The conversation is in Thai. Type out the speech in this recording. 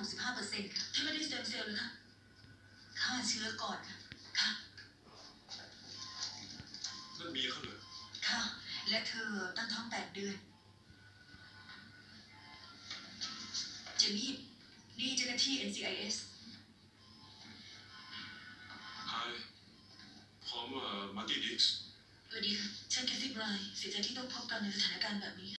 65เปอร์เซ็นต์ค่ะถ้าไม่ได้สเต็มเซลล์เลยค่ะฆ่าเชื้อก่อนค่ะค่ะนั่นมีเขาเลยค่ะ และเธอตั้งท้องแปดเดือนเจมี่นี่เจ้าหน้าที่ NCIS ไฮพรอม่มาร์ตี้ดิกส์สวัสดีค่ะฉันแคทตี้ไบรน์เสียใจที่ต้องพบกันในสถานการณ์แบบนี้